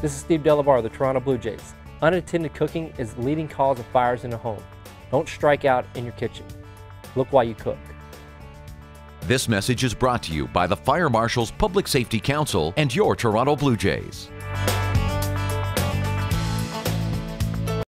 This is Steve Delabar of the Toronto Blue Jays. Unattended cooking is the leading cause of fires in a home. Don't strike out in your kitchen. Look while you cook. This message is brought to you by the Fire Marshal's Public Safety Council and your Toronto Blue Jays.